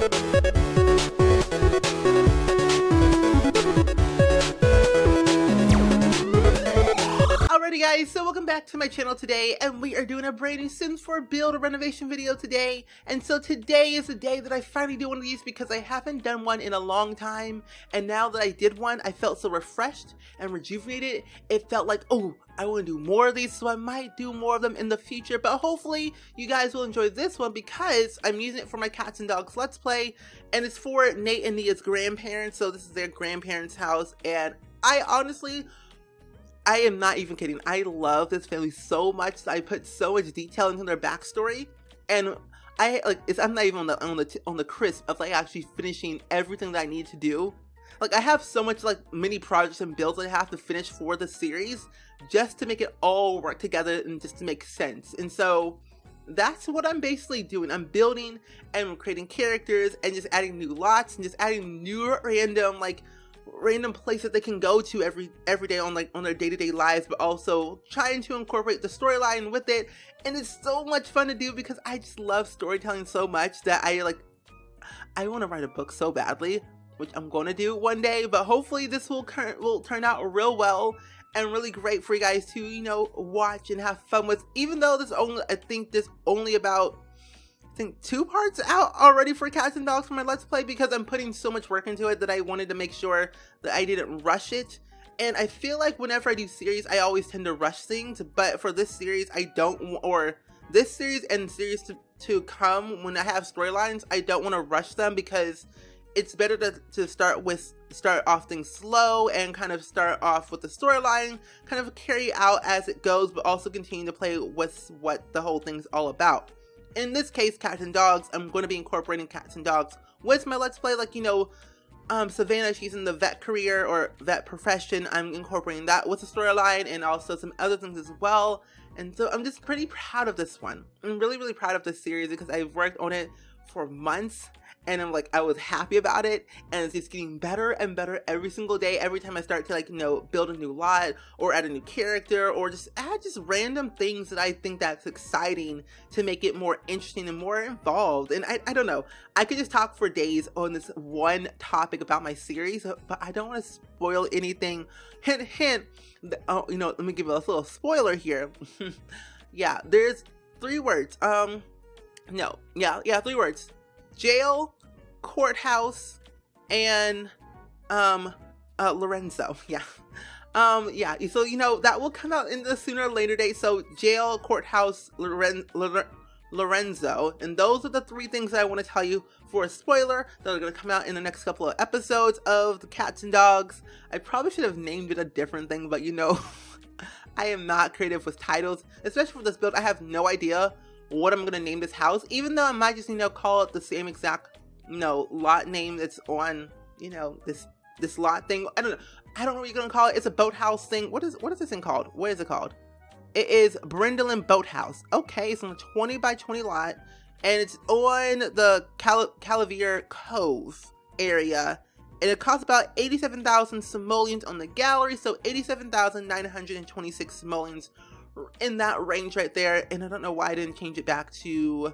Thank you. Guys, so welcome back to my channel today and we are doing a brand new Sims 4 build a renovation video today. And so today is the day that I finally do one of these because I haven't done one in a long time. And now that I did one I felt so refreshed and rejuvenated. It felt like oh I want to do more of these so I might do more of them in the future. But hopefully you guys will enjoy this one because I'm using it for my cats and dogs let's play and it's for Nate and Nia's grandparents. So this is their grandparents house and I honestly I am not even kidding. I love this family so much. I put so much detail into their backstory, and I like it's, I'm not even on the on the on the crisp of like actually finishing everything that I need to do. Like I have so much like mini projects and builds that I have to finish for the series just to make it all work together and just to make sense. And so that's what I'm basically doing. I'm building and creating characters and just adding new lots and just adding new random like random places they can go to every every day on like on their day-to-day lives but also trying to incorporate the storyline with it. And it's so much fun to do because I just love storytelling so much that I like I want to write a book so badly which I'm going to do one day but hopefully this will will turn out real well and really great for you guys to you know watch and have fun with even though this only I think this only about I think two parts out already for Cats and Dogs for my Let's Play because I'm putting so much work into it that I wanted to make sure that I didn't rush it. And I feel like whenever I do series, I always tend to rush things, but for this series, I don't, or this series and series to, to come when I have storylines, I don't want to rush them because it's better to, to start with start off things slow and kind of start off with the storyline, kind of carry out as it goes, but also continue to play with what the whole thing's all about in this case, cats and dogs, I'm going to be incorporating cats and dogs with my Let's Play. Like, you know, um, Savannah, she's in the vet career or vet profession. I'm incorporating that with the storyline and also some other things as well. And so I'm just pretty proud of this one. I'm really, really proud of this series because I've worked on it for months and I'm like I was happy about it and it's just getting better and better every single day every time I start to like you know build a new lot or add a new character or just add just random things that I think that's exciting to make it more interesting and more involved and I, I don't know. I could just talk for days on this one topic about my series but I don't want to spoil anything. Hint hint oh you know let me give you a little spoiler here. Yeah there's three words um no yeah yeah three words jail, courthouse, and um uh Lorenzo. Yeah. Um yeah, so you know that will come out in the sooner or later date. So jail, courthouse, Loren Lorenzo, and those are the three things that I want to tell you for a spoiler that are going to come out in the next couple of episodes of the Cats and Dogs. I probably should have named it a different thing, but you know, I am not creative with titles, especially for this build. I have no idea what I'm gonna name this house, even though I might just, you know, call it the same exact, you know, lot name that's on, you know, this this lot thing. I don't know. I don't know what you're gonna call it. It's a boathouse thing. What is what is this thing called? What is it called? It is Brindleton Boathouse. Okay, it's on a 20 by 20 lot, and it's on the Cal- Cove area. And it costs about 87,000 simoleons on the gallery, so 87,926 simoleons in that range right there. And I don't know why I didn't change it back to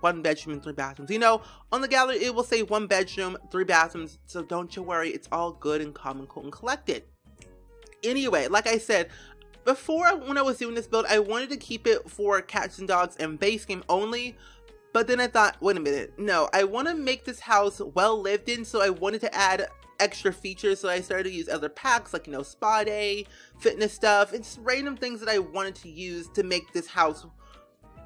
one bedroom and three bathrooms. You know, on the gallery, it will say one bedroom, three bathrooms. So don't you worry, it's all good and and cool and collected. Anyway, like I said, before when I was doing this build, I wanted to keep it for cats and dogs and base game only. But then I thought, wait a minute, no, I want to make this house well lived in, so I wanted to add extra features. So I started to use other packs like, you know, spa day, fitness stuff, and just random things that I wanted to use to make this house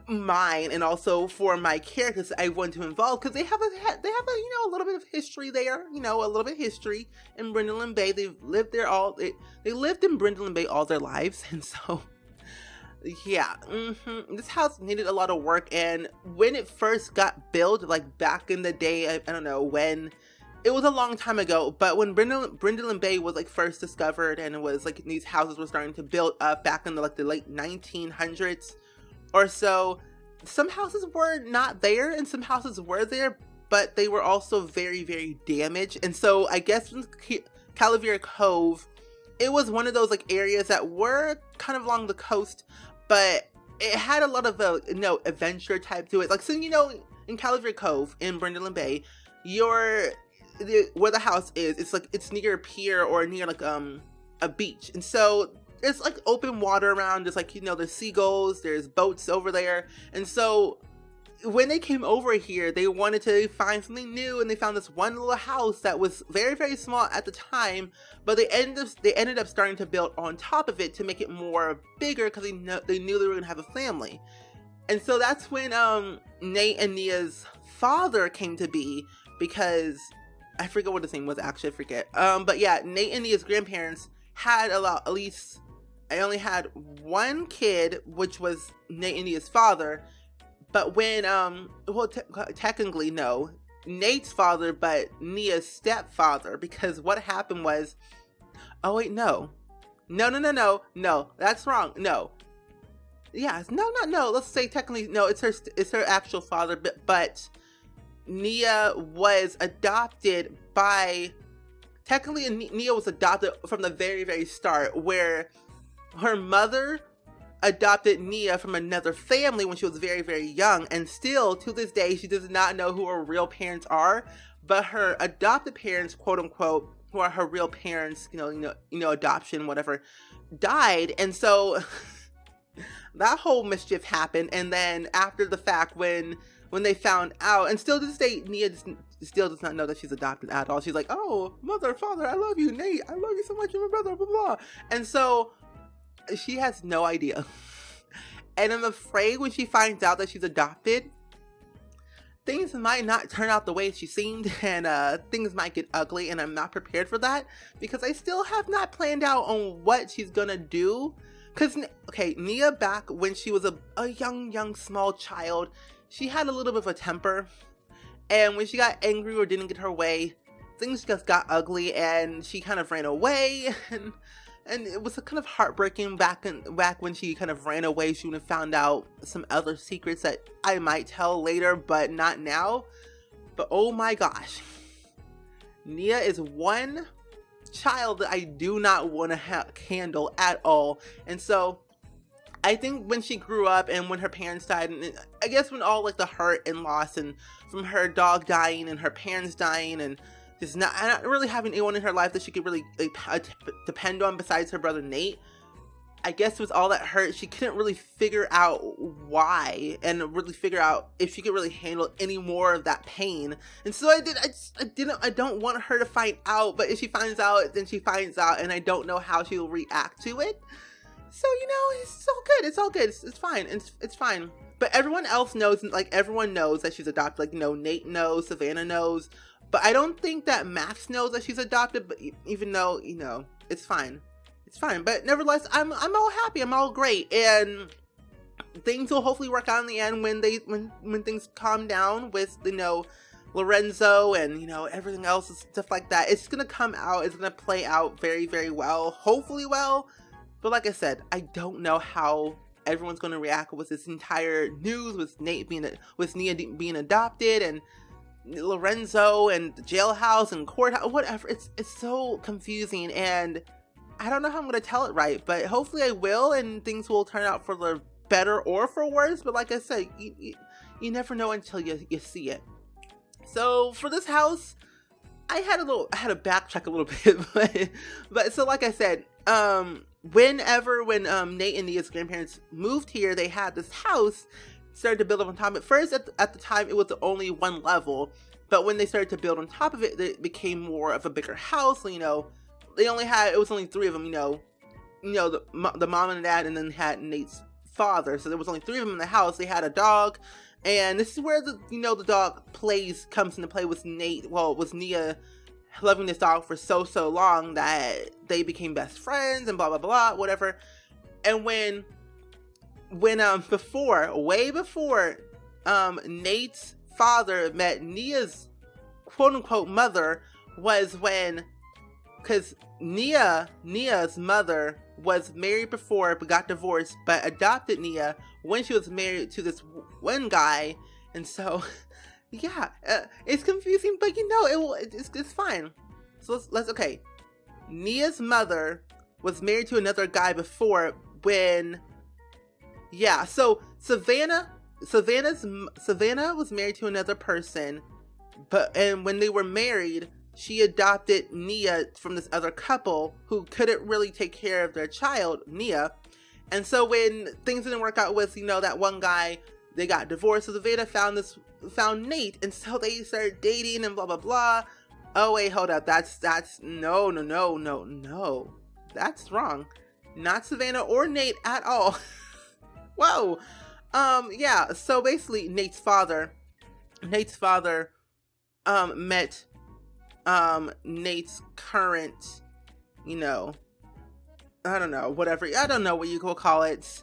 mine and also for my characters I want to involve because they have a they have a you know a little bit of history there you know a little bit of history in Brindleton Bay they've lived there all they, they lived in Brindleton Bay all their lives and so yeah mm-hmm. this house needed a lot of work and when it first got built like back in the day I, I don't know when it was a long time ago, but when Brindle, Bay was like first discovered and it was like these houses were starting to build up back in the like the late 1900s or so, some houses were not there and some houses were there, but they were also very, very damaged. And so I guess Calavera Cove, it was one of those like areas that were kind of along the coast, but it had a lot of a uh, you know adventure type to it. Like so, you know, in Calavera Cove in Brindleton Bay, you're the, where the house is. It's like it's near a pier or near like um a beach, and so there's like open water around. There's like you know there's seagulls, there's boats over there, and so when they came over here, they wanted to find something new, and they found this one little house that was very, very small at the time. But they ended up they ended up starting to build on top of it to make it more bigger because they know they knew they were gonna have a family. And so that's when um, Nate and Nia's father came to be because I forget what his name was actually. I forget. Um, but yeah, Nate and Nia's grandparents had a lot. At least I only had one kid, which was Nate and Nia's father but when, um, well, te- technically, no, Nate's father, but Nia's stepfather, because what happened was, oh, wait, no. No, no, no, no, no, that's wrong. No. yes, no, no, no. Let's say technically, no, it's her, it's her actual father, but, but Nia was adopted by, technically, Nia was adopted from the very, very start, where her mother adopted Nia from another family when she was very, very young, and still to this day, she does not know who her real parents are. But her adopted parents, quote unquote, who are her real parents, you know, you know, you know, adoption, whatever, died, and so that whole mischief happened. And then after the fact, when when they found out, and still to this day, Nia still does not know that she's adopted at all. She's like, "Oh, mother, father, I love you, Nate. I love you so much, you're my brother." Blah blah. And so she has no idea. and I'm afraid when she finds out that she's adopted, things might not turn out the way she seemed and uh, things might get ugly and I'm not prepared for that because I still have not planned out on what she's gonna do. Because, okay, Nia back when she was a, a young, young, small child, she had a little bit of a temper. And when she got angry or didn't get her way, things just got ugly and she kind of ran away. And and it was kind of heartbreaking back in back when she kind of ran away. She would have found out some other secrets that I might tell later, but not now. But oh my gosh, Nia is one child that I do not want to ha- handle at all, and so I think when she grew up and when her parents died, and I guess when all like the hurt and loss and from her dog dying and her parents dying and just not, not really having anyone in her life that she could really like, depend on besides her brother Nate. I guess with all that hurt. She couldn't really figure out why and really figure out if she could really handle any more of that pain. And so I did. I, just, I didn't. I don't want her to find out. But if she finds out, then she finds out, and I don't know how she will react to it. So you know, it's all good. It's all good. It's, it's fine. It's it's fine. But everyone else knows. Like everyone knows that she's adopted. Like you know, Nate knows. Savannah knows. But I don't think that Max knows that she's adopted, but even though, you know, it's fine. It's fine. But nevertheless, I'm I'm all happy. I'm all great. And things will hopefully work out in the end when they when when things calm down with, you know, Lorenzo and, you know, everything else and stuff like that. It's gonna come out, it's gonna play out very, very well. Hopefully well. But like I said, I don't know how everyone's gonna react with this entire news with Nate being with Nia being adopted and Lorenzo and jailhouse and courthouse, whatever. It's it's so confusing, and I don't know how I'm gonna tell it right, but hopefully I will, and things will turn out for the better or for worse. But like I said, you, you, you never know until you you see it. So for this house, I had a little, I had to backtrack a little bit, but but so like I said, um, whenever when um Nate and Nia's grandparents moved here, they had this house started to build up on top. At first, at the, at the time, it was only one level, but when they started to build on top of it, it became more of a bigger house. You know, they only had it was only three of them. You know, you know the the mom and dad, and then had Nate's father. So there was only three of them in the house. They had a dog, and this is where the you know the dog plays comes into play with Nate. Well, with Nia loving this dog for so so long that they became best friends and blah blah blah whatever. And when when um before, way before um Nate's father met Nia's quote unquote mother was when because Nia Nia's mother was married before but got divorced but adopted Nia when she was married to this one guy and so yeah uh, it's confusing but you know it will it's, it's fine. So let's, let's okay. Nia's mother was married to another guy before when yeah, so Savannah, Savannah's Savannah was married to another person, but and when they were married, she adopted Nia from this other couple who couldn't really take care of their child, Nia. And so when things didn't work out with, you know, that one guy, they got divorced. So Savannah found this found Nate, and so they started dating and blah blah blah. Oh wait, hold up. That's that's no no no no no. That's wrong. Not Savannah or Nate at all. Whoa. Um, yeah, so basically Nate's father, Nate's father, um, met, um, Nate's current, you know, I don't know, whatever, I don't know what you will call it.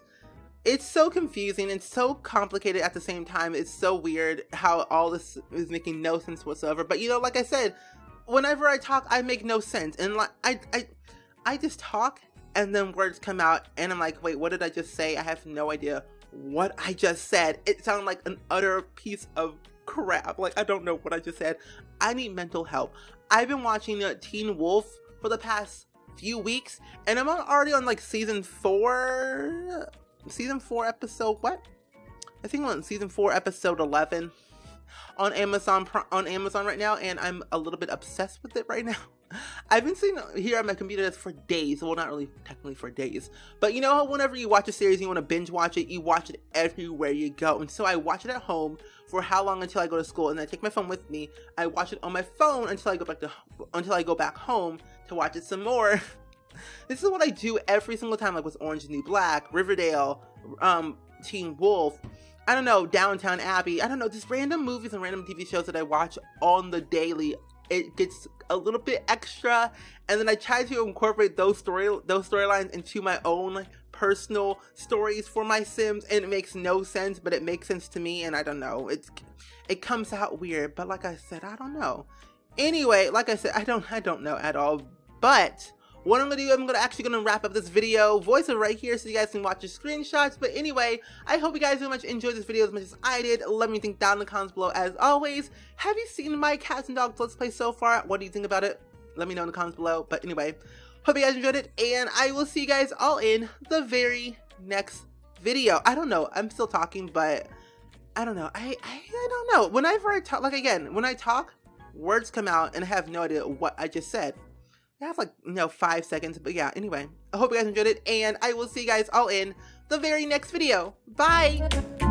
It's so confusing and so complicated at the same time. It's so weird how all this is making no sense whatsoever. But you know, like I said, whenever I talk, I make no sense. And like, I, I, I just talk and then words come out and I'm like, wait, what did I just say? I have no idea what I just said. It sounded like an utter piece of crap. Like, I don't know what I just said. I need mental help. I've been watching uh, Teen Wolf for the past few weeks, and I'm already on like season four. Season four, episode what? I think I'm on season four, episode 11 on Amazon on Amazon right now, and I'm a little bit obsessed with it right now. I've been sitting here on my computer for days. Well, not really technically for days, but you know whenever you watch a series, you want to binge watch it. You watch it everywhere you go, and so I watch it at home for how long until I go to school, and I take my phone with me. I watch it on my phone until I go back to until I go back home to watch it some more. this is what I do every single time, like with Orange New Black, Riverdale, um, Teen Wolf. I don't know, Downtown Abbey. I don't know, just random movies and random TV shows that I watch on the daily it gets a little bit extra and then I try to incorporate those story those storylines into my own personal stories for my Sims and it makes no sense but it makes sense to me and I don't know. It's it comes out weird but like I said I don't know. Anyway like I said I don't I don't know at all but what I'm gonna do, I'm gonna actually gonna wrap up this video, voice it right here so you guys can watch your screenshots. But anyway, I hope you guys very much enjoyed this video as much as I did. Let me think down in the comments below as always. Have you seen my cats and dogs let's play so far? What do you think about it? Let me know in the comments below. But anyway, hope you guys enjoyed it and I will see you guys all in the very next video. I don't know, I'm still talking, but I don't know. I, I, I don't know. Whenever I talk, like again, when I talk, words come out and I have no idea what I just said. I have like, you know, five seconds. But yeah, anyway, I hope you guys enjoyed it. And I will see you guys all in the very next video. Bye!